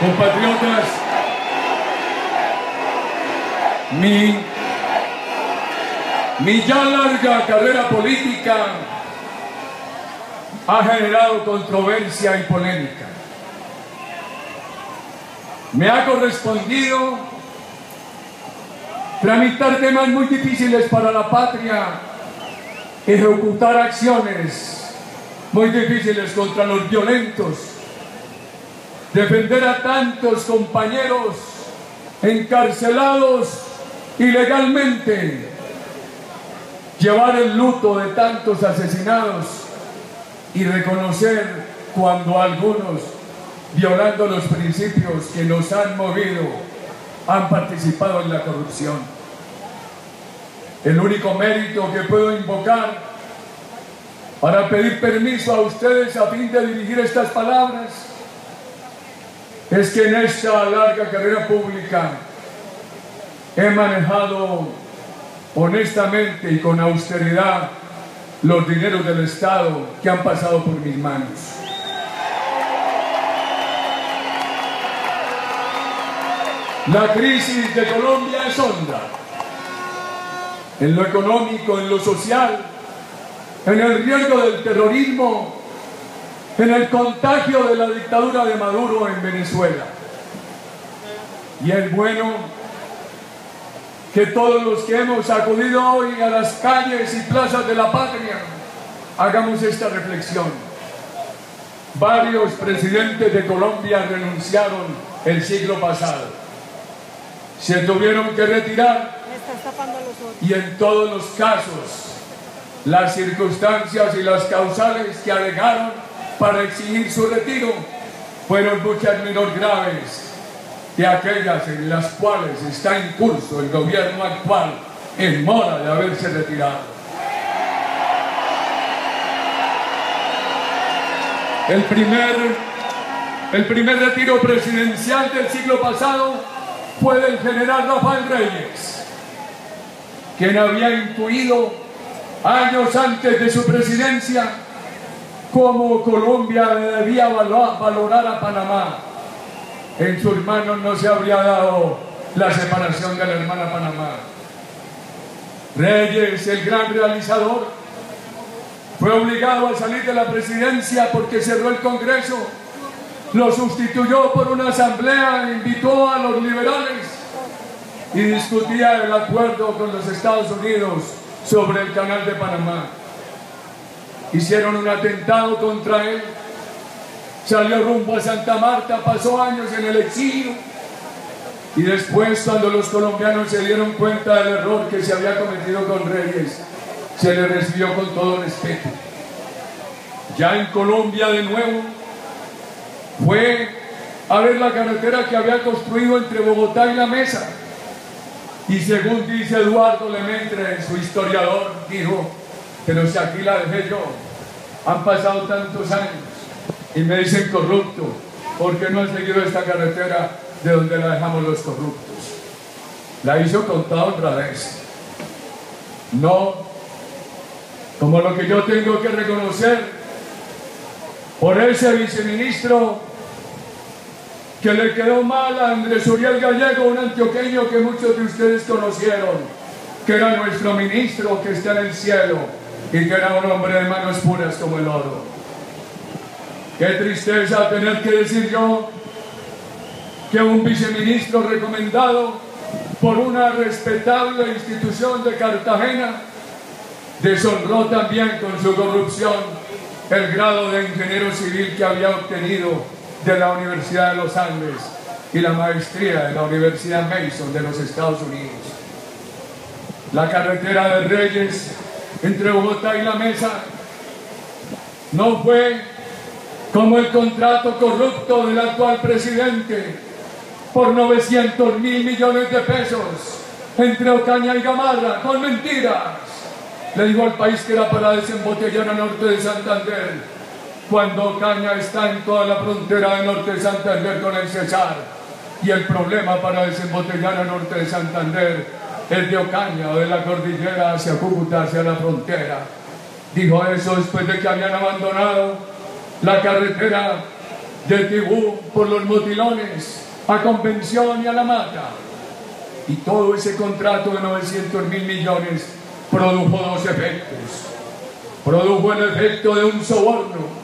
Compatriotas, mi, mi ya larga carrera política ha generado controversia y polémica. Me ha correspondido tramitar temas muy difíciles para la patria, ejecutar acciones muy difíciles contra los violentos, defender a tantos compañeros encarcelados ilegalmente, llevar el luto de tantos asesinados y reconocer cuando algunos, violando los principios que nos han movido, han participado en la corrupción. El único mérito que puedo invocar para pedir permiso a ustedes a fin de dirigir estas palabras es que en esta larga carrera pública he manejado honestamente y con austeridad los dineros del Estado que han pasado por mis manos. La crisis de Colombia es honda, en lo económico, en lo social, en el riesgo del terrorismo, en el contagio de la dictadura de Maduro en Venezuela. Y es bueno que todos los que hemos acudido hoy a las calles y plazas de la patria hagamos esta reflexión. Varios presidentes de Colombia renunciaron el siglo pasado. Se tuvieron que retirar Y en todos los casos las circunstancias y las causales que alegaron para exigir su retiro fueron muchas menos graves que aquellas en las cuales está en curso el gobierno actual en mora de haberse retirado. El primer, el primer retiro presidencial del siglo pasado fue del general Rafael Reyes, quien había intuido años antes de su presidencia cómo Colombia debía valo- valorar a Panamá. En sus manos no se habría dado la separación de la hermana Panamá. Reyes, el gran realizador, fue obligado a salir de la presidencia porque cerró el Congreso, lo sustituyó por una asamblea, invitó a los liberales y discutía el acuerdo con los Estados Unidos sobre el canal de Panamá. Hicieron un atentado contra él, salió rumbo a Santa Marta, pasó años en el exilio y después cuando los colombianos se dieron cuenta del error que se había cometido con Reyes, se le recibió con todo respeto. Ya en Colombia de nuevo fue a ver la carretera que había construido entre Bogotá y La Mesa. Y según dice Eduardo Lemetre, su historiador, dijo, pero si aquí la dejé yo, han pasado tantos años y me dicen corrupto, ¿por qué no han seguido esta carretera de donde la dejamos los corruptos? La hizo con toda honradez. No, como lo que yo tengo que reconocer por ese viceministro que le quedó mal a Andrés Uriel Gallego, un antioqueño que muchos de ustedes conocieron, que era nuestro ministro que está en el cielo y que era un hombre de manos puras como el oro. Qué tristeza tener que decir yo que un viceministro recomendado por una respetable institución de Cartagena deshonró también con su corrupción el grado de ingeniero civil que había obtenido de la Universidad de los Andes y la maestría de la Universidad Mason de los Estados Unidos. La carretera de Reyes entre Bogotá y La Mesa no fue como el contrato corrupto del actual presidente por 900 mil millones de pesos entre Ocaña y Gamarra, con mentiras. Le digo al país que era para desembotellar a norte de Santander, cuando Ocaña está en toda la frontera de norte de Santander con el Cesar. Y el problema para desembotellar a norte de Santander el de Ocaña o de la cordillera hacia Cúcuta, hacia la frontera. Dijo eso después de que habían abandonado la carretera de Tibú por los motilones a Convención y a La Mata. Y todo ese contrato de 900 mil millones produjo dos efectos. Produjo el efecto de un soborno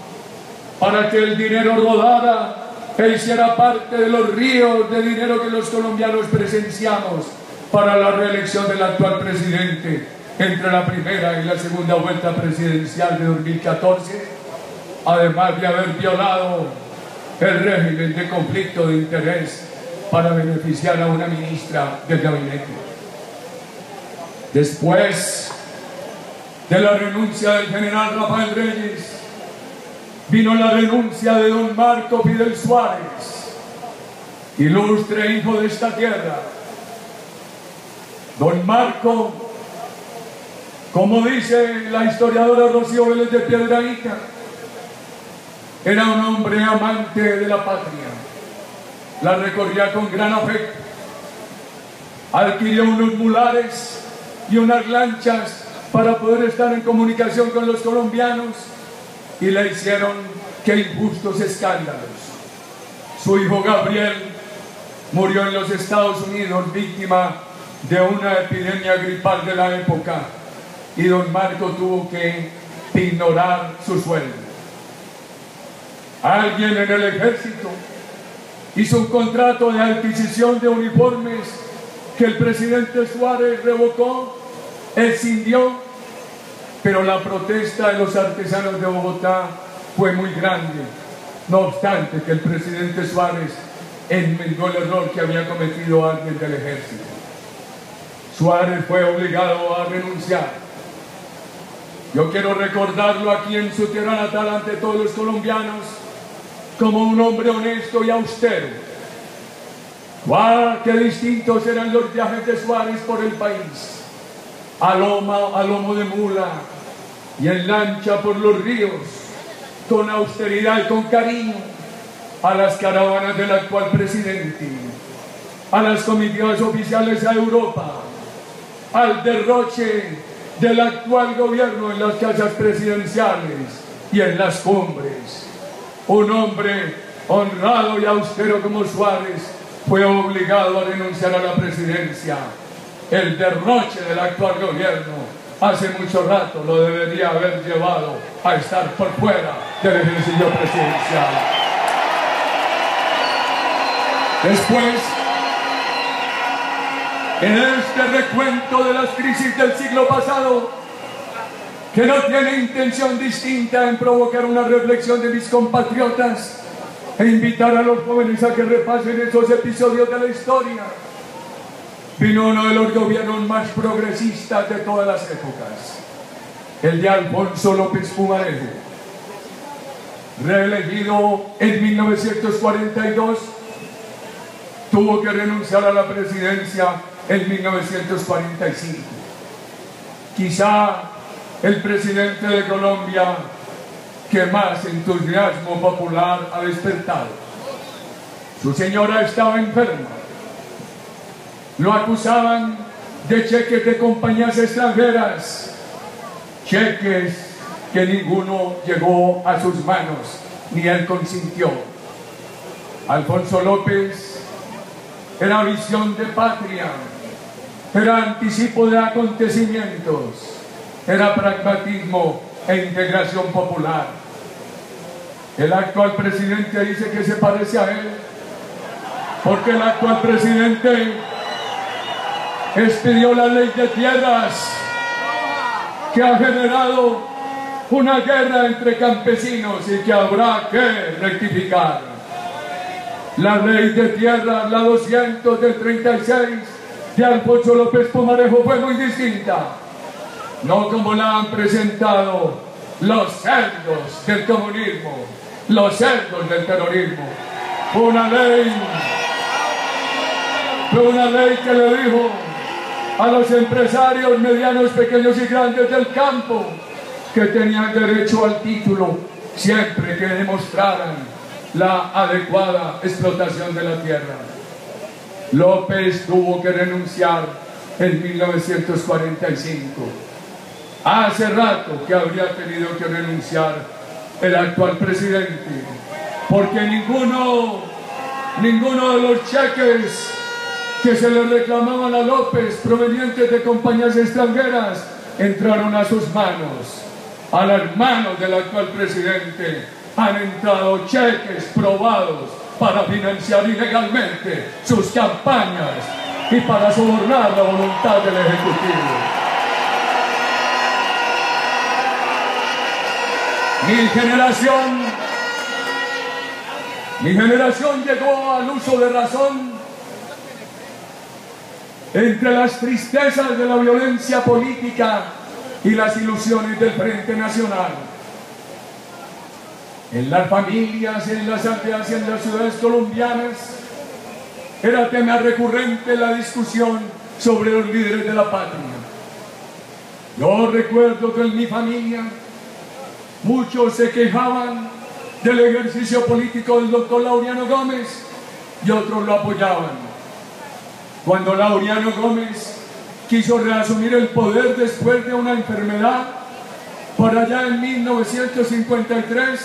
para que el dinero rodara e hiciera parte de los ríos de dinero que los colombianos presenciamos para la reelección del actual presidente entre la primera y la segunda vuelta presidencial de 2014, además de haber violado el régimen de conflicto de interés para beneficiar a una ministra del gabinete. Después de la renuncia del general Rafael Reyes, vino la renuncia de don Marco Fidel Suárez, ilustre hijo de esta tierra. Don Marco, como dice la historiadora Rocío Vélez de Piedraíta, era un hombre amante de la patria. La recorría con gran afecto. Adquirió unos mulares y unas lanchas para poder estar en comunicación con los colombianos y le hicieron que injustos escándalos. Su hijo Gabriel murió en los Estados Unidos víctima de una epidemia gripal de la época y don Marco tuvo que ignorar su sueldo. Alguien en el ejército hizo un contrato de adquisición de uniformes que el presidente Suárez revocó, escindió pero la protesta de los artesanos de Bogotá fue muy grande. No obstante que el presidente Suárez enmendó el error que había cometido alguien del ejército. Suárez fue obligado a renunciar. Yo quiero recordarlo aquí en su tierra natal ante todos los colombianos como un hombre honesto y austero. ¡Guau! ¡Qué distintos eran los viajes de Suárez por el país! A lomo, a lomo de mula y en lancha por los ríos, con austeridad y con cariño, a las caravanas del actual presidente, a las comitivas oficiales a Europa, al derroche del actual gobierno en las casas presidenciales y en las cumbres. Un hombre honrado y austero como Suárez fue obligado a renunciar a la presidencia el derroche del actual gobierno hace mucho rato lo debería haber llevado a estar por fuera del ejercicio presidencial. Después, en este recuento de las crisis del siglo pasado, que no tiene intención distinta en provocar una reflexión de mis compatriotas e invitar a los jóvenes a que repasen esos episodios de la historia, vino uno de los gobiernos más progresistas de todas las épocas, el de Alfonso López Pumarejo, reelegido en 1942, tuvo que renunciar a la presidencia en 1945. Quizá el presidente de Colombia que más entusiasmo popular ha despertado. Su señora estaba enferma lo acusaban de cheques de compañías extranjeras, cheques que ninguno llegó a sus manos, ni él consintió. Alfonso López era visión de patria, era anticipo de acontecimientos, era pragmatismo e integración popular. El actual presidente dice que se parece a él, porque el actual presidente expidió la ley de tierras que ha generado una guerra entre campesinos y que habrá que rectificar. La ley de tierras, la 200 del 36 de Alfonso López Pomarejo fue muy distinta. No como la han presentado los cerdos del comunismo, los cerdos del terrorismo. Fue una ley, fue una ley que le dijo a los empresarios medianos, pequeños y grandes del campo que tenían derecho al título siempre que demostraran la adecuada explotación de la tierra. López tuvo que renunciar en 1945. Hace rato que habría tenido que renunciar el actual presidente, porque ninguno, ninguno de los cheques que se le reclamaban a López provenientes de compañías extranjeras entraron a sus manos. A las manos del actual presidente han entrado cheques probados para financiar ilegalmente sus campañas y para sobornar la voluntad del Ejecutivo. Mi generación, mi generación llegó al uso de razón entre las tristezas de la violencia política y las ilusiones del Frente Nacional. En las familias, en las aldeas y en las ciudades colombianas, era tema recurrente la discusión sobre los líderes de la patria. Yo recuerdo que en mi familia muchos se quejaban del ejercicio político del doctor Laureano Gómez y otros lo apoyaban. Cuando Laureano Gómez quiso reasumir el poder después de una enfermedad, por allá en 1953,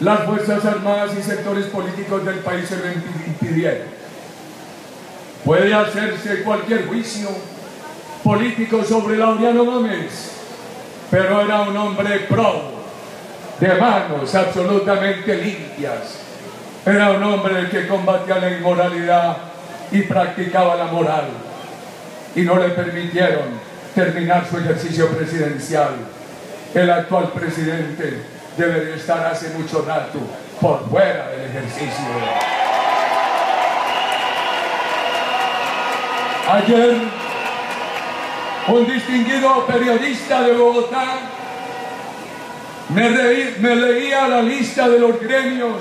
las Fuerzas Armadas y sectores políticos del país se lo impidieron. Puede hacerse cualquier juicio político sobre Laureano Gómez, pero era un hombre pro, de manos absolutamente limpias. Era un hombre que combatía la inmoralidad y practicaba la moral y no le permitieron terminar su ejercicio presidencial. El actual presidente debería estar hace mucho rato por fuera del ejercicio. Ayer, un distinguido periodista de Bogotá me, me leía la lista de los gremios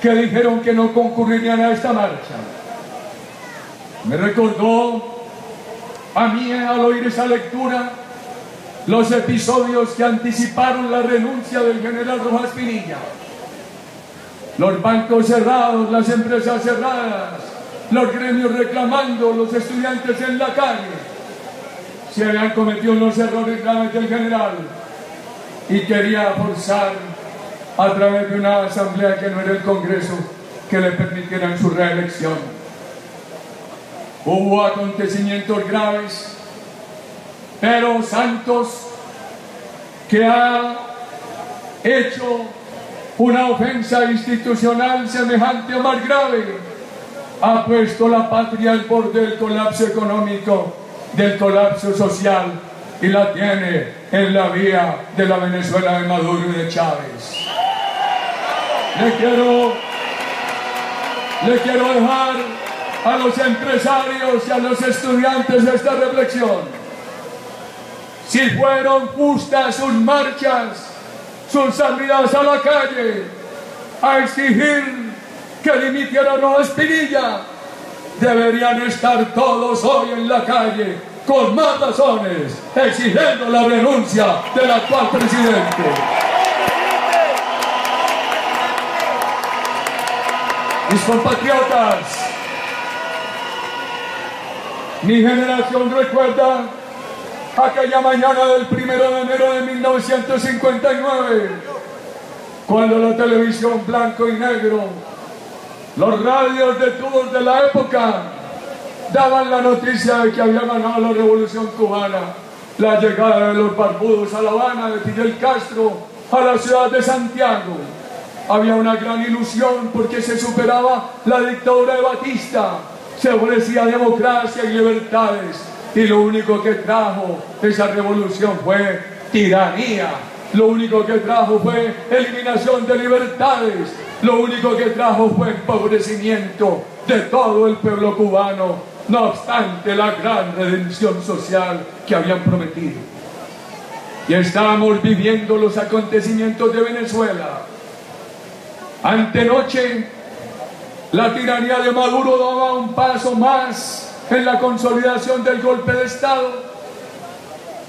que dijeron que no concurrirían a esta marcha. Me recordó a mí al oír esa lectura los episodios que anticiparon la renuncia del general Rojas Pinilla. Los bancos cerrados, las empresas cerradas, los gremios reclamando, los estudiantes en la calle. Se habían cometido unos errores graves del general y quería forzar a través de una asamblea que no era el Congreso que le permitieran su reelección. Hubo acontecimientos graves, pero Santos, que ha hecho una ofensa institucional semejante o más grave, ha puesto la patria al borde del colapso económico, del colapso social y la tiene en la vía de la Venezuela de Maduro y de Chávez. Le quiero, le quiero dejar a los empresarios y a los estudiantes esta reflexión. Si fueron justas sus marchas, sus salidas a la calle, a exigir que dimitiera Nueva Espinilla, deberían estar todos hoy en la calle con más razones, exigiendo la renuncia del actual presidente. Mis compatriotas, mi generación recuerda aquella mañana del primero de enero de 1959, cuando la televisión blanco y negro, los radios de tubos de la época, daban la noticia de que había ganado la revolución cubana, la llegada de los barbudos a La Habana, de Fidel Castro, a la ciudad de Santiago. Había una gran ilusión porque se superaba la dictadura de Batista, se ofrecía democracia y libertades y lo único que trajo esa revolución fue tiranía. Lo único que trajo fue eliminación de libertades. Lo único que trajo fue empobrecimiento de todo el pueblo cubano, no obstante la gran redención social que habían prometido. Y estábamos viviendo los acontecimientos de Venezuela. Antenoche la tiranía de Maduro daba un paso más en la consolidación del golpe de Estado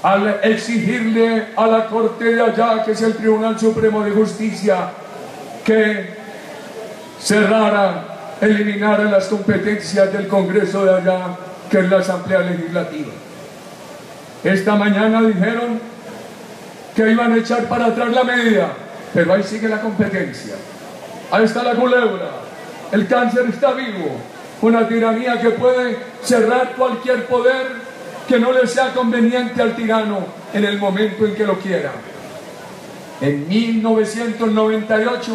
al exigirle a la Corte de allá, que es el Tribunal Supremo de Justicia, que cerrara, eliminara las competencias del Congreso de allá que es la Asamblea Legislativa. Esta mañana dijeron que iban a echar para atrás la medida, pero ahí sigue la competencia. Ahí está la culebra. El cáncer está vivo. Una tiranía que puede cerrar cualquier poder que no le sea conveniente al tirano en el momento en que lo quiera. En 1998,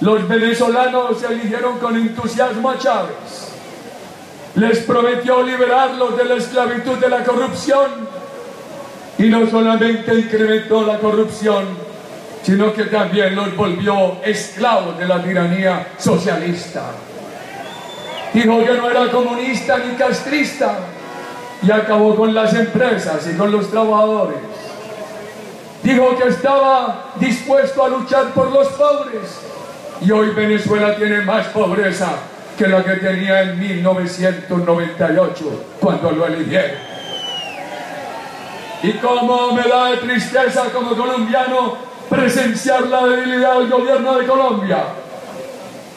los venezolanos eligieron con entusiasmo a Chávez. Les prometió liberarlos de la esclavitud de la corrupción y no solamente incrementó la corrupción, sino que también los volvió esclavos de la tiranía socialista. Dijo que no era comunista ni castrista y acabó con las empresas y con los trabajadores. Dijo que estaba dispuesto a luchar por los pobres y hoy Venezuela tiene más pobreza que la que tenía en 1998 cuando lo eligieron. Y cómo me da de tristeza como colombiano presenciar la debilidad del gobierno de Colombia.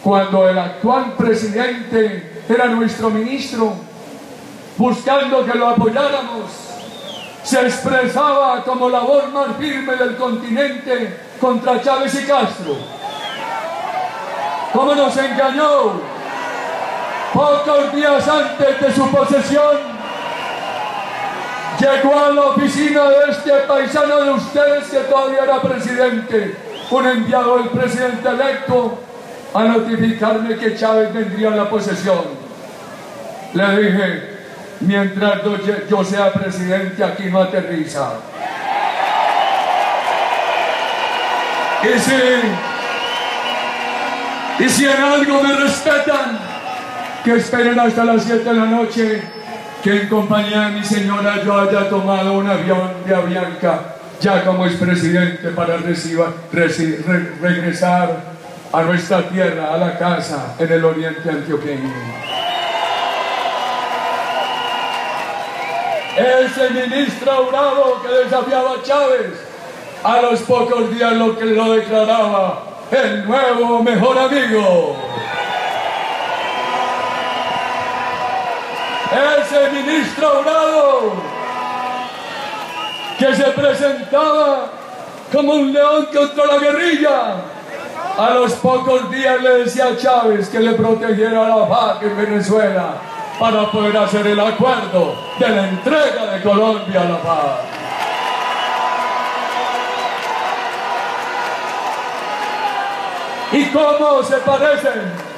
Cuando el actual presidente era nuestro ministro, buscando que lo apoyáramos, se expresaba como la voz más firme del continente contra Chávez y Castro. ¿Cómo nos engañó? Pocos días antes de su posesión, llegó a la oficina de este paisano de ustedes que todavía era presidente, un enviado del presidente electo, a notificarme que Chávez vendría a la posesión. Le dije, mientras yo sea presidente aquí no aterriza. Y si, y si en algo me respetan, que esperen hasta las 7 de la noche, que en compañía de mi señora yo haya tomado un avión de Avianca, ya como es presidente, para regresar a nuestra tierra, a la casa en el oriente antioqueño. Ese ministro bravo que desafiaba a Chávez, a los pocos días lo que lo declaraba el nuevo mejor amigo. Ese ministro bravo que se presentaba como un león contra la guerrilla, a los pocos días le decía a Chávez que le protegiera la FARC en Venezuela para poder hacer el acuerdo de la entrega de Colombia a la FARC. ¿Y cómo se parecen?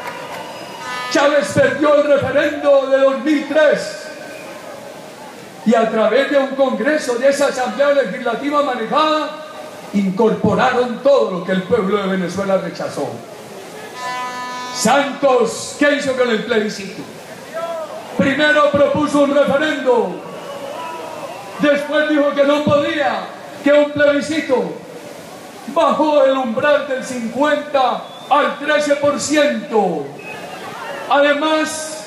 Chávez perdió el referendo de 2003 y a través de un congreso de esa asamblea legislativa manejada incorporaron todo lo que el pueblo de Venezuela rechazó. Santos, ¿qué hizo con el plebiscito? Primero propuso un referendo, después dijo que no podía, que un plebiscito bajó el umbral del 50 al 13%. Además,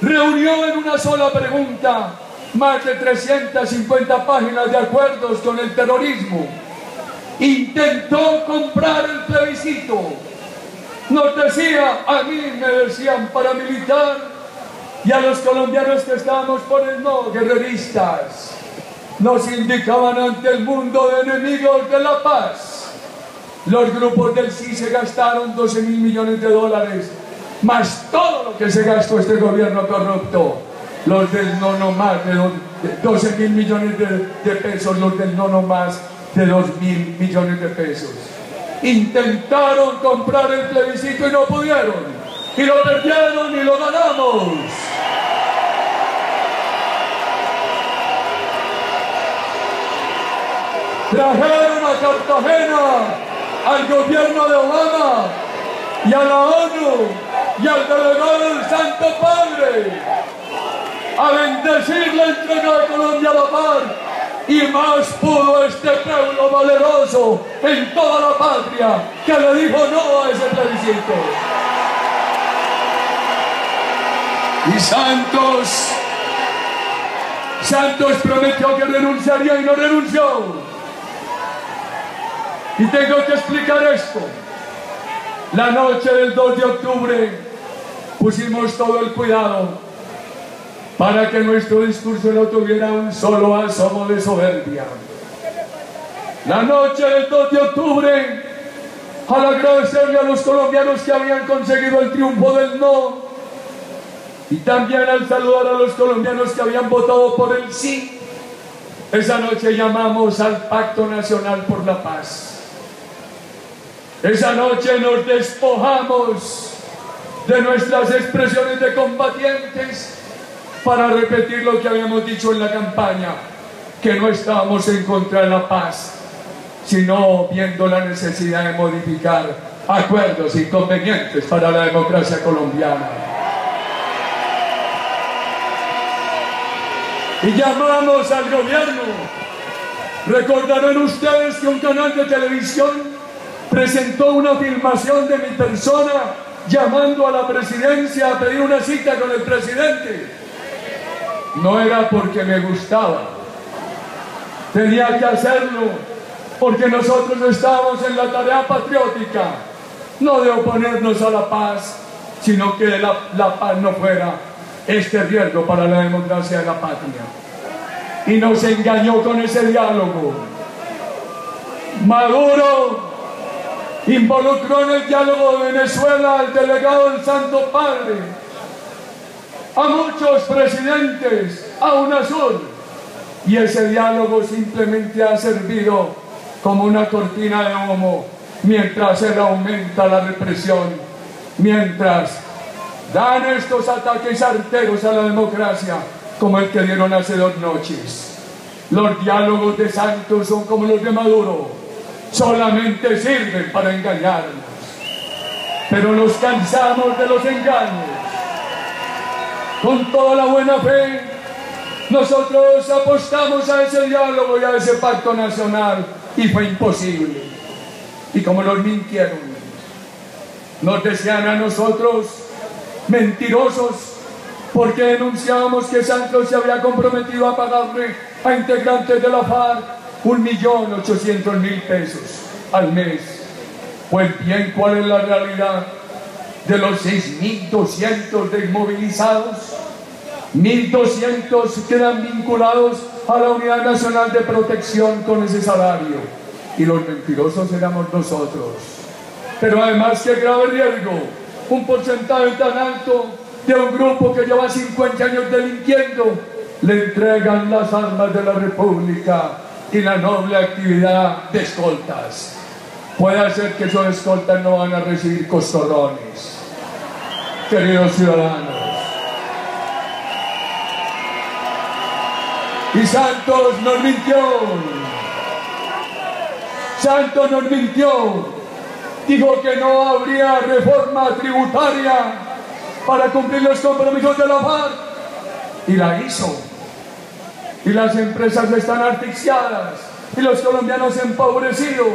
reunió en una sola pregunta más de 350 páginas de acuerdos con el terrorismo. Intentó comprar el plebiscito. Nos decía, a mí me decían paramilitar y a los colombianos que estábamos por el no, guerreristas. Nos indicaban ante el mundo de enemigos de la paz. Los grupos del sí se gastaron 12 mil millones de dólares, más todo lo que se gastó este gobierno corrupto los del no no más de 12 mil millones de, pesos, los del no no más de 2 mil millones de pesos. Intentaron comprar el plebiscito y no pudieron. Y lo perdieron y lo ganamos. Trajeron a Cartagena al gobierno de Obama y a la ONU y al delegado del Santo Padre a bendecir la entrega de Colombia a la paz y más pudo este pueblo valeroso en toda la patria que le dijo no a ese plebiscito. Y Santos, Santos prometió que renunciaría y no renunció. Y tengo que explicar esto. La noche del 2 de octubre pusimos todo el cuidado para que nuestro discurso no tuviera un solo asomo de soberbia. La noche del 2 de octubre, al agradecerle a los colombianos que habían conseguido el triunfo del no, y también al saludar a los colombianos que habían votado por el sí, esa noche llamamos al Pacto Nacional por la Paz. Esa noche nos despojamos de nuestras expresiones de combatientes para repetir lo que habíamos dicho en la campaña, que no estábamos en contra de la paz, sino viendo la necesidad de modificar acuerdos inconvenientes para la democracia colombiana. Y llamamos al gobierno. Recordarán ustedes que un canal de televisión presentó una filmación de mi persona llamando a la presidencia a pedir una cita con el presidente. No era porque me gustaba. Tenía que hacerlo porque nosotros estábamos en la tarea patriótica, no de oponernos a la paz, sino que la, la paz no fuera este riesgo para la democracia de la patria. Y nos engañó con ese diálogo. Maduro involucró en el diálogo de Venezuela al delegado del Santo Padre, a muchos presidentes, a UNASUR, y ese diálogo simplemente ha servido como una cortina de humo mientras él aumenta la represión, mientras dan estos ataques arteros a la democracia como el que dieron hace dos noches. Los diálogos de Santos son como los de Maduro, solamente sirven para engañarnos. Pero nos cansamos de los engaños. Con toda la buena fe, nosotros apostamos a ese diálogo y a ese pacto nacional y fue imposible. Y como nos mintieron, nos decían a nosotros mentirosos porque denunciábamos que Santos se había comprometido a pagarle a integrantes de la FARC un millón ochocientos mil pesos al mes. Pues bien, ¿cuál es la realidad de los 6.200 desmovilizados? 1.200 quedan vinculados a la Unidad Nacional de Protección con ese salario. Y los mentirosos éramos nosotros. Pero además, qué grave riesgo, un porcentaje tan alto de un grupo que lleva 50 años delinquiendo, le entregan las armas de la República y la noble actividad de escoltas. Puede ser que esos escoltas no van a recibir costorrones. Queridos ciudadanos, Y Santos nos mintió. Santos nos mintió. Dijo que no habría reforma tributaria para cumplir los compromisos de la FARC. Y la hizo. Y las empresas están asfixiadas. Y los colombianos empobrecidos.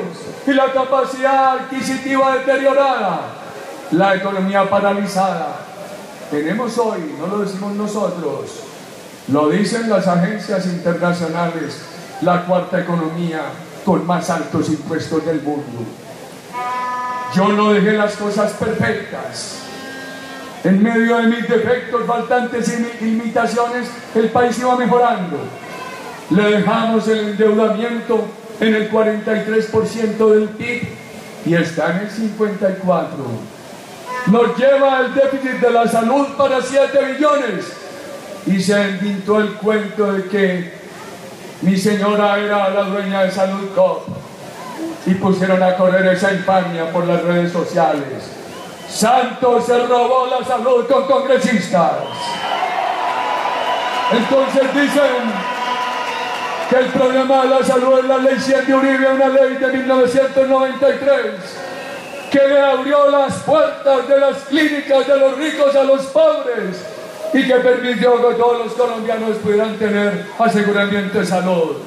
Y la capacidad adquisitiva deteriorada. La economía paralizada. Tenemos hoy, no lo decimos nosotros, lo dicen las agencias internacionales, la cuarta economía con más altos impuestos del mundo. Yo no dejé las cosas perfectas. En medio de mis defectos, faltantes y limitaciones, el país iba mejorando. Le dejamos el endeudamiento en el 43% del PIB y está en el 54%. Nos lleva el déficit de la salud para 7 billones y se inventó el cuento de que mi señora era la dueña de Salud Cop y pusieron a correr esa infamia por las redes sociales. Santos se robó la salud con congresistas. Entonces dicen que el problema de la salud es la ley 100 de Uribe, una ley de 1993, que le abrió las puertas de las clínicas de los ricos a los pobres y que permitió que todos los colombianos pudieran tener aseguramiento de salud.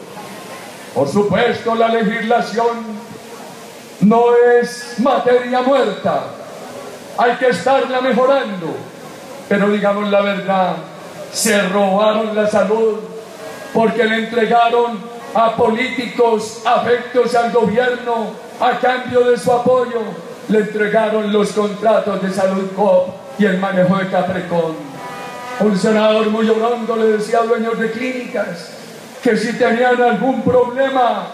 Por supuesto, la legislación no es materia muerta, hay que estarla mejorando, pero digamos la verdad, se robaron la salud porque le entregaron a políticos afectos al gobierno a cambio de su apoyo, le entregaron los contratos de salud COP y el manejo de Caprecón Un senador muy llorando le decía a dueños de clínicas que si tenían algún problema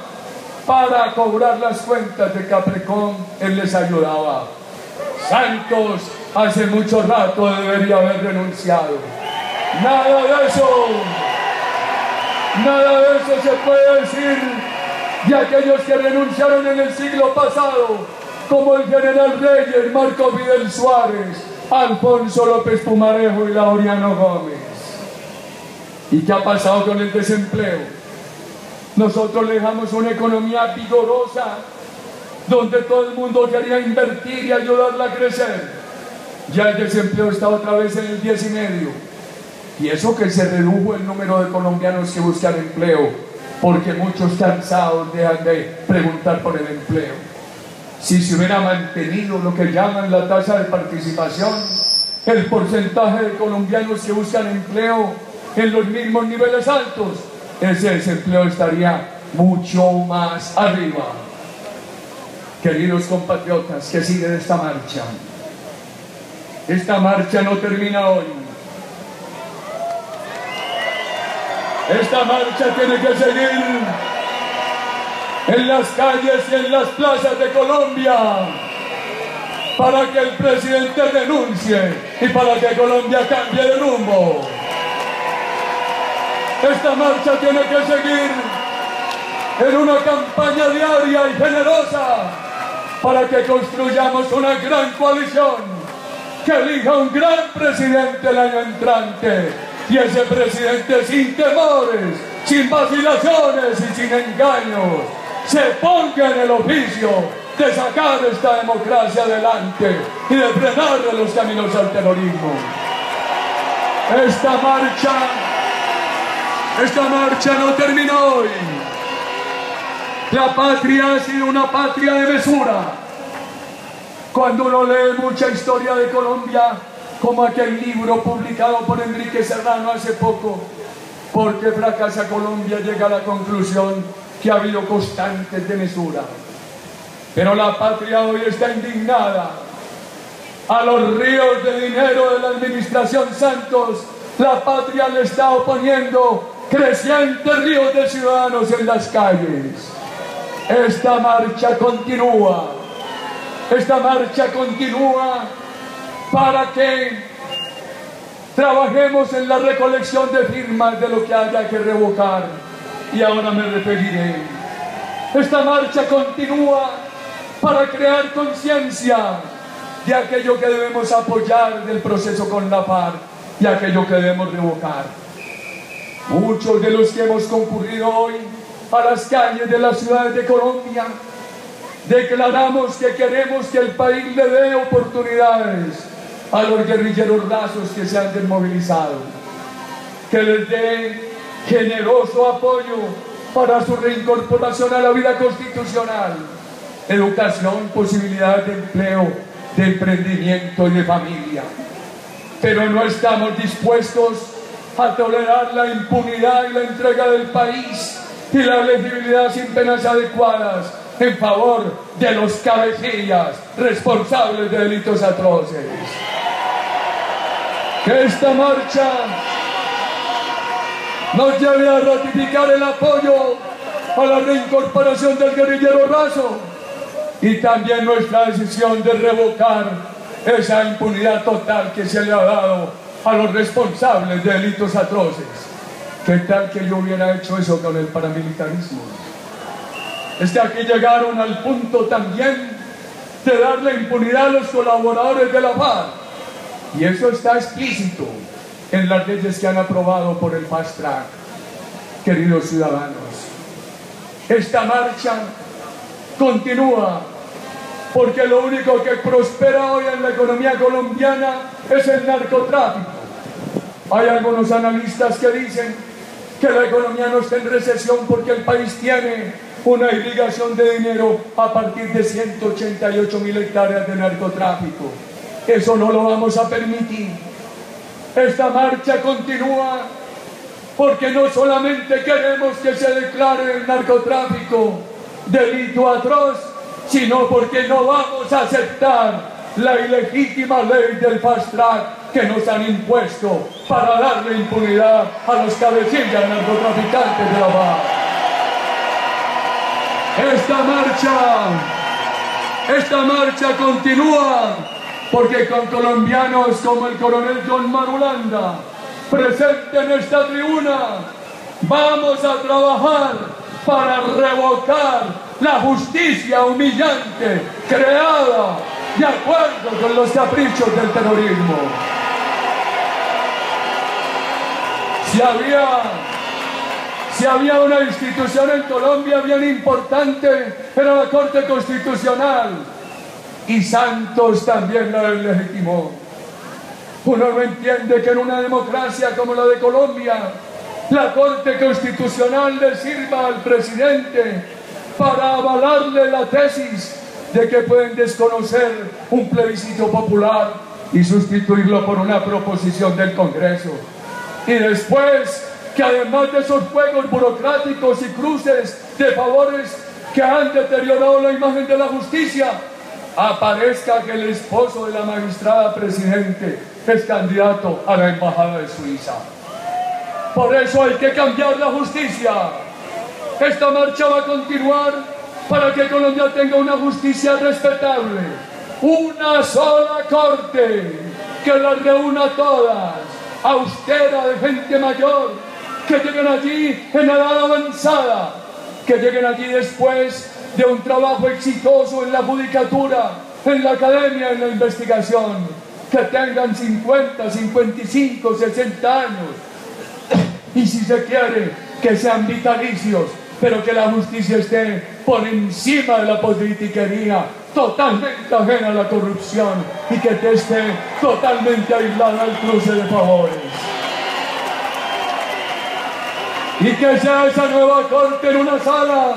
para cobrar las cuentas de Capricorn, él les ayudaba. Santos hace mucho rato debería haber renunciado. Nada de eso, nada de eso se puede decir de aquellos que renunciaron en el siglo pasado, como el general Reyes, Marco Fidel Suárez, Alfonso López Pumarejo y Laureano Gómez. ¿Y qué ha pasado con el desempleo? Nosotros dejamos una economía vigorosa donde todo el mundo quería invertir y ayudarla a crecer. Ya el desempleo está otra vez en el 10 y medio. Y eso que se redujo el número de colombianos que buscan empleo, porque muchos cansados dejan de preguntar por el empleo. Si se hubiera mantenido lo que llaman la tasa de participación, el porcentaje de colombianos que buscan empleo en los mismos niveles altos, ese desempleo estaría mucho más arriba. Queridos compatriotas que siguen esta marcha, esta marcha no termina hoy. Esta marcha tiene que seguir en las calles y en las plazas de Colombia para que el presidente denuncie y para que Colombia cambie de rumbo. Esta marcha tiene que seguir en una campaña diaria y generosa para que construyamos una gran coalición que elija un gran presidente el año entrante y ese presidente sin temores, sin vacilaciones y sin engaños se ponga en el oficio de sacar esta democracia adelante y de frenar los caminos al terrorismo. Esta marcha esta marcha no terminó hoy. La patria ha sido una patria de mesura. Cuando uno lee mucha historia de Colombia, como aquel libro publicado por Enrique Serrano hace poco, ¿por qué fracasa Colombia? Llega a la conclusión que ha habido constantes de mesura. Pero la patria hoy está indignada. A los ríos de dinero de la administración Santos, la patria le está oponiendo crecientes ríos de ciudadanos en las calles. Esta marcha continúa, esta marcha continúa para que trabajemos en la recolección de firmas de lo que haya que revocar. Y ahora me referiré. Esta marcha continúa para crear conciencia de aquello que debemos apoyar del proceso con la paz y aquello que debemos revocar. Muchos de los que hemos concurrido hoy a las calles de las ciudades de Colombia, declaramos que queremos que el país le dé oportunidades a los guerrilleros rasos que se han desmovilizado, que les dé generoso apoyo para su reincorporación a la vida constitucional, educación, posibilidades de empleo, de emprendimiento y de familia. Pero no estamos dispuestos a tolerar la impunidad y la entrega del país y la legibilidad sin penas adecuadas en favor de los cabecillas responsables de delitos atroces. Que esta marcha nos lleve a ratificar el apoyo a la reincorporación del guerrillero raso y también nuestra decisión de revocar esa impunidad total que se le ha dado a los responsables de delitos atroces. ¿Qué tal que yo hubiera hecho eso con el paramilitarismo? Es que aquí llegaron al punto también de darle impunidad a los colaboradores de la paz. Y eso está explícito en las leyes que han aprobado por el Fast Track, queridos ciudadanos. Esta marcha continúa porque lo único que prospera hoy en la economía colombiana es el narcotráfico. Hay algunos analistas que dicen que la economía no está en recesión porque el país tiene una irrigación de dinero a partir de 188 mil hectáreas de narcotráfico. Eso no lo vamos a permitir. Esta marcha continúa porque no solamente queremos que se declare el narcotráfico delito atroz, sino porque no vamos a aceptar la ilegítima ley del fast track que nos han impuesto para darle impunidad a los cabecillas narcotraficantes de la paz. Esta marcha, esta marcha continúa porque con colombianos como el coronel John Marulanda, presente en esta tribuna, vamos a trabajar para revocar la justicia humillante creada de acuerdo con los caprichos del terrorismo. Si había, si había una institución en Colombia bien importante, era la Corte Constitucional. Y Santos también la legitimó. Uno no entiende que en una democracia como la de Colombia, la Corte Constitucional le sirva al presidente para avalarle la tesis de que pueden desconocer un plebiscito popular y sustituirlo por una proposición del Congreso. Y después que además de esos juegos burocráticos y cruces de favores que han deteriorado la imagen de la justicia, aparezca que el esposo de la magistrada presidente es candidato a la embajada de Suiza. Por eso hay que cambiar la justicia. Esta marcha va a continuar para que Colombia tenga una justicia respetable. Una sola corte que las reúna todas, austera de gente mayor, que lleguen allí en edad avanzada, que lleguen allí después de un trabajo exitoso en la judicatura, en la academia, en la investigación, que tengan 50, 55, 60 años. Y si se quiere, que sean vitalicios, pero que la justicia esté por encima de la politiquería, totalmente ajena a la corrupción y que esté totalmente aislada al cruce de favores. Y que sea esa nueva corte en una sala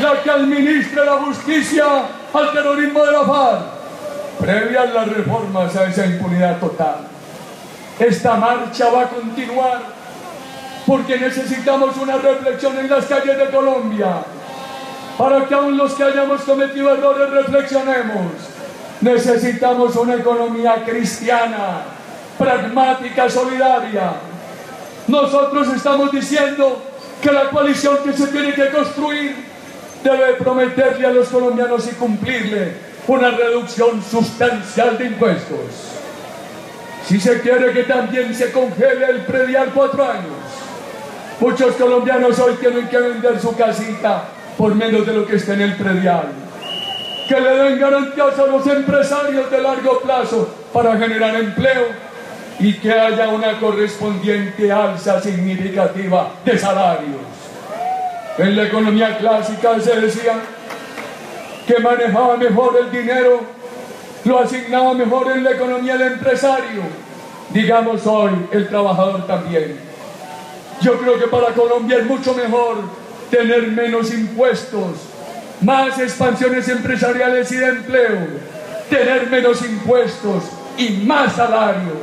la que administre la justicia al terrorismo de la FARC, previa a las reformas a esa impunidad total. Esta marcha va a continuar porque necesitamos una reflexión en las calles de Colombia, para que aún los que hayamos cometido errores reflexionemos. Necesitamos una economía cristiana, pragmática, solidaria. Nosotros estamos diciendo que la coalición que se tiene que construir debe prometerle a los colombianos y cumplirle una reducción sustancial de impuestos. Si se quiere que también se congele el predial cuatro años, muchos colombianos hoy tienen que vender su casita por menos de lo que está en el predial. Que le den garantías a los empresarios de largo plazo para generar empleo y que haya una correspondiente alza significativa de salarios. En la economía clásica se decía que manejaba mejor el dinero, lo asignaba mejor en la economía el empresario, digamos hoy el trabajador también. Yo creo que para Colombia es mucho mejor tener menos impuestos, más expansiones empresariales y de empleo, tener menos impuestos y más salarios.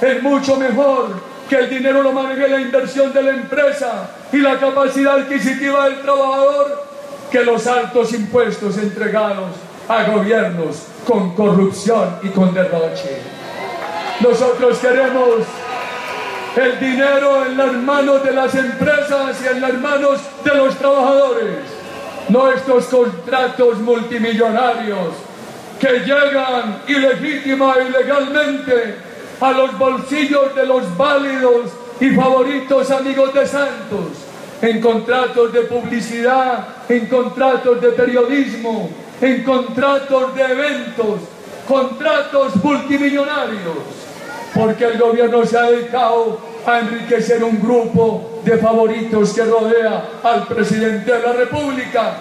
Es mucho mejor que el dinero lo maneje la inversión de la empresa y la capacidad adquisitiva del trabajador, que los altos impuestos entregados a gobiernos con corrupción y con derroche. Nosotros queremos el dinero en las manos de las empresas y en las manos de los trabajadores, no estos contratos multimillonarios que llegan ilegítima y legalmente a los bolsillos de los válidos y favoritos amigos de Santos, en contratos de publicidad, en contratos de periodismo, en contratos de eventos, contratos multimillonarios, porque el gobierno se ha dedicado a enriquecer un grupo de favoritos que rodea al presidente de la República.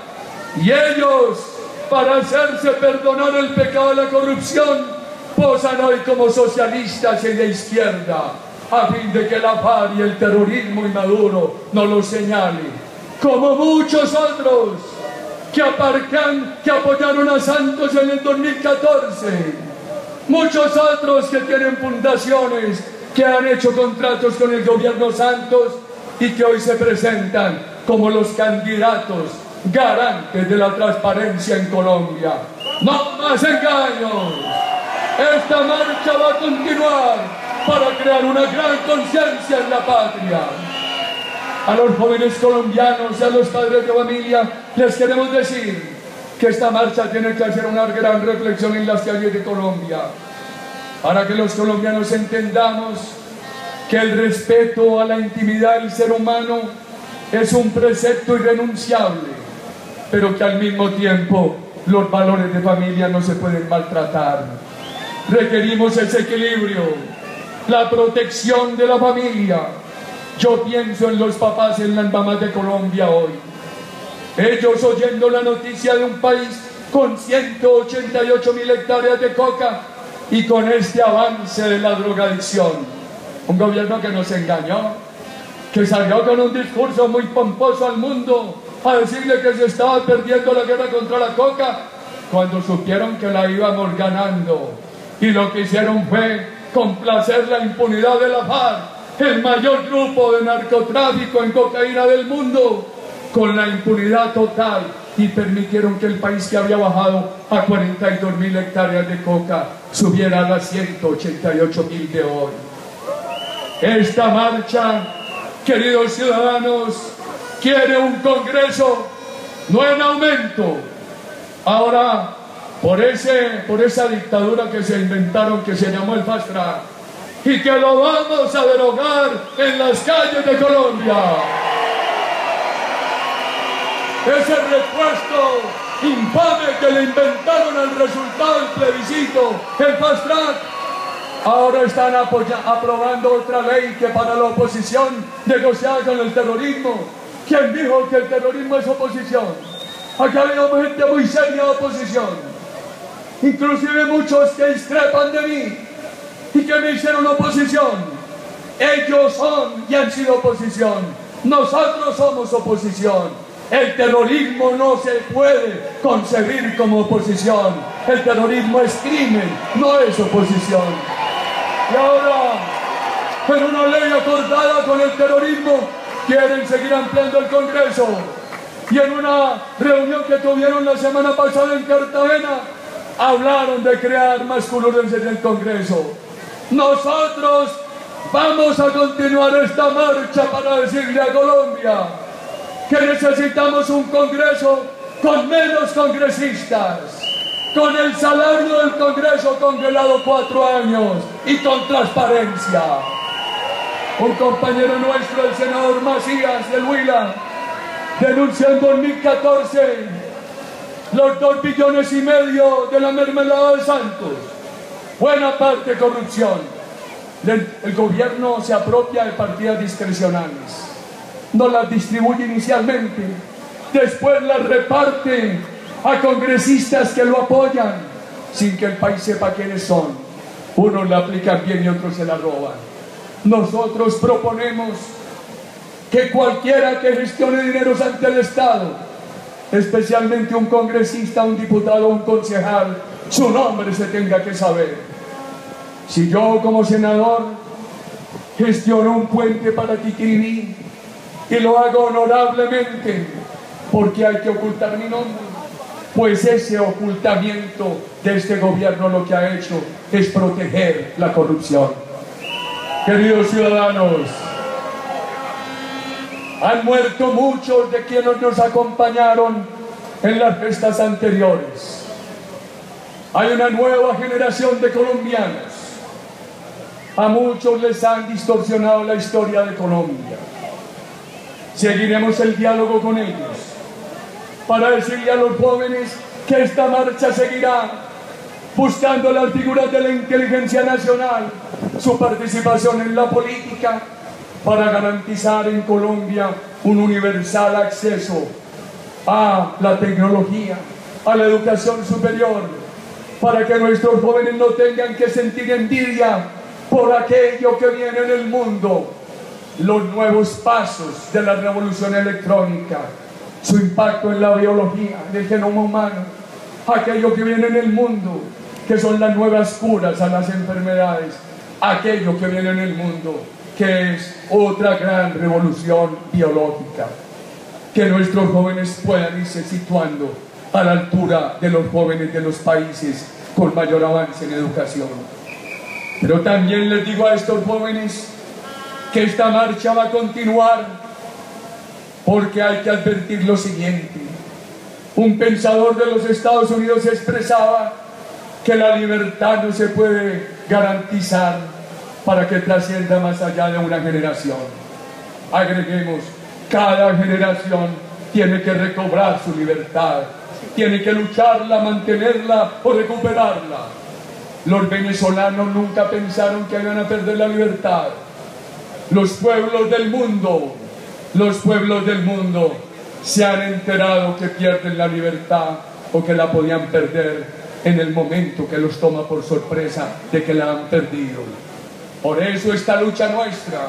Y ellos, para hacerse perdonar el pecado de la corrupción, posan hoy como socialistas y de izquierda, a fin de que la FARC y el terrorismo inmaduro no los señale, como muchos otros que aparcan, que apoyaron a Santos en el 2014, muchos otros que tienen fundaciones que han hecho contratos con el gobierno Santos y que hoy se presentan como los candidatos garantes de la transparencia en Colombia. No más engaños. Esta marcha va a continuar para crear una gran conciencia en la patria. A los jóvenes colombianos y a los padres de familia les queremos decir que esta marcha tiene que hacer una gran reflexión en las calles de Colombia, para que los colombianos entendamos que el respeto a la intimidad del ser humano es un precepto irrenunciable, pero que al mismo tiempo los valores de familia no se pueden maltratar. Requerimos ese equilibrio, la protección de la familia. Yo pienso en los papás en las mamás de Colombia hoy. Ellos oyendo la noticia de un país con 188 mil hectáreas de coca y con este avance de la drogadicción. Un gobierno que nos engañó, que salió con un discurso muy pomposo al mundo a decirle que se estaba perdiendo la guerra contra la coca cuando supieron que la íbamos ganando. Y lo que hicieron fue complacer la impunidad de la FARC, el mayor grupo de narcotráfico en cocaína del mundo, con la impunidad total y permitieron que el país que había bajado a 42 mil hectáreas de coca subiera a las 188 mil de hoy. Esta marcha, queridos ciudadanos, quiere un Congreso no en aumento. Ahora, por, ese, por esa dictadura que se inventaron, que se llamó el Fast y que lo vamos a derogar en las calles de Colombia. Ese repuesto infame que le inventaron al resultado del plebiscito, el Fast Ahora están aprobando otra ley que para la oposición negociada con el terrorismo. ¿Quién dijo que el terrorismo es oposición? Acá hay gente muy seria de oposición. Inclusive muchos que discrepan de mí y que me hicieron oposición. Ellos son y han sido oposición. Nosotros somos oposición. El terrorismo no se puede concebir como oposición. El terrorismo es crimen, no es oposición. Y ahora, en una ley acordada con el terrorismo, quieren seguir ampliando el Congreso. Y en una reunión que tuvieron la semana pasada en Cartagena, hablaron de crear más colores en el Congreso. Nosotros vamos a continuar esta marcha para decirle a Colombia que necesitamos un Congreso con menos congresistas con el salario del Congreso congelado cuatro años y con transparencia. Un compañero nuestro, el senador Macías de Huila, denunció en 2014 los dos billones y medio de la mermelada de Santos. Buena parte corrupción. El, gobierno se apropia de partidas discrecionales. No las distribuye inicialmente, después las reparte a congresistas que lo apoyan sin que el país sepa quiénes son. Unos la aplican bien y otros se la roban. Nosotros proponemos que cualquiera que gestione dineros ante el Estado, especialmente un congresista, un diputado, un concejal, su nombre se tenga que saber. Si yo como senador gestiono un puente para Tiquiriní y lo hago honorablemente, porque hay que ocultar mi nombre pues ese ocultamiento de este gobierno lo que ha hecho es proteger la corrupción. Queridos ciudadanos, han muerto muchos de quienes nos acompañaron en las festas anteriores. Hay una nueva generación de colombianos. A muchos les han distorsionado la historia de Colombia. Seguiremos el diálogo con ellos. Para decirle a los jóvenes que esta marcha seguirá buscando las figuras de la inteligencia nacional, su participación en la política, para garantizar en Colombia un universal acceso a la tecnología, a la educación superior, para que nuestros jóvenes no tengan que sentir envidia por aquello que viene en el mundo, los nuevos pasos de la revolución electrónica su impacto en la biología, en el genoma humano, aquello que viene en el mundo, que son las nuevas curas a las enfermedades, aquello que viene en el mundo, que es otra gran revolución biológica, que nuestros jóvenes puedan irse situando a la altura de los jóvenes de los países con mayor avance en educación. Pero también les digo a estos jóvenes que esta marcha va a continuar porque hay que advertir lo siguiente. Un pensador de los Estados Unidos expresaba que la libertad no se puede garantizar para que trascienda más allá de una generación. Agreguemos, cada generación tiene que recobrar su libertad, tiene que lucharla, mantenerla o recuperarla. Los venezolanos nunca pensaron que iban a perder la libertad. Los pueblos del mundo, los pueblos del mundo se han enterado que pierden la libertad o que la podían perder en el momento que los toma por sorpresa de que la han perdido. Por eso esta lucha nuestra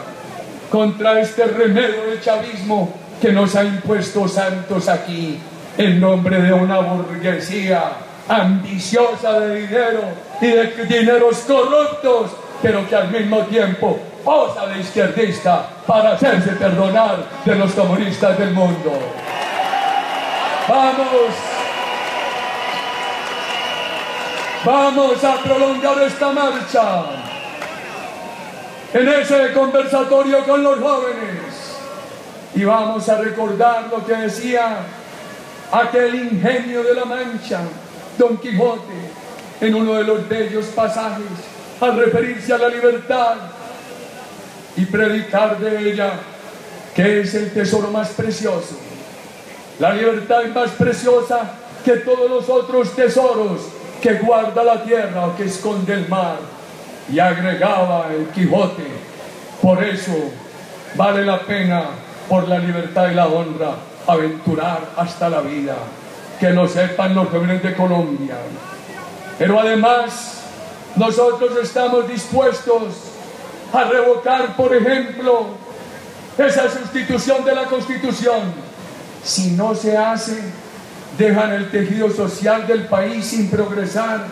contra este remedio de chavismo que nos ha impuesto Santos aquí en nombre de una burguesía ambiciosa de dinero y de dineros corruptos, pero que al mismo tiempo posa de izquierdista para hacerse perdonar de los comunistas del mundo. Vamos, vamos a prolongar esta marcha. En ese conversatorio con los jóvenes. Y vamos a recordar lo que decía aquel ingenio de la Mancha, Don Quijote, en uno de los bellos pasajes al referirse a la libertad y predicar de ella que es el tesoro más precioso. La libertad es más preciosa que todos los otros tesoros que guarda la tierra o que esconde el mar. Y agregaba el Quijote, por eso vale la pena por la libertad y la honra aventurar hasta la vida. Que lo sepan los jóvenes de Colombia. Pero además, nosotros estamos dispuestos a revocar, por ejemplo, esa sustitución de la Constitución. Si no se hace, dejan el tejido social del país sin progresar,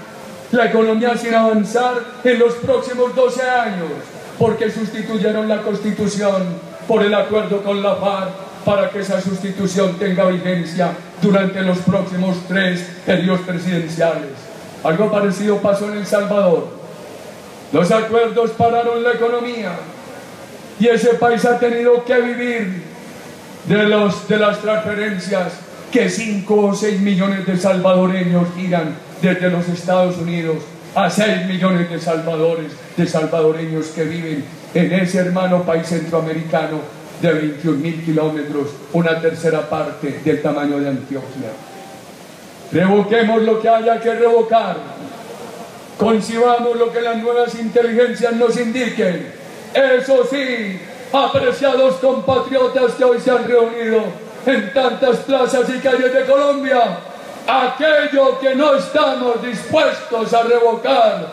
la economía sin avanzar en los próximos 12 años, porque sustituyeron la Constitución por el acuerdo con la FARC para que esa sustitución tenga vigencia durante los próximos tres periodos presidenciales. Algo parecido pasó en El Salvador. Los acuerdos pararon la economía y ese país ha tenido que vivir de, los, de las transferencias que 5 o 6 millones de salvadoreños giran desde los Estados Unidos a 6 millones de salvadores, de salvadoreños que viven en ese hermano país centroamericano de 21 mil kilómetros, una tercera parte del tamaño de Antioquia. Revoquemos lo que haya que revocar. Concibamos lo que las nuevas inteligencias nos indiquen. Eso sí, apreciados compatriotas que hoy se han reunido en tantas plazas y calles de Colombia, aquello que no estamos dispuestos a revocar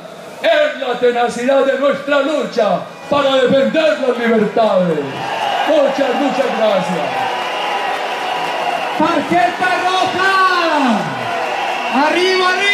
es la tenacidad de nuestra lucha para defender las libertades. Muchas, muchas gracias. ¡Tarjeta roja! ¡Arriba, arriba!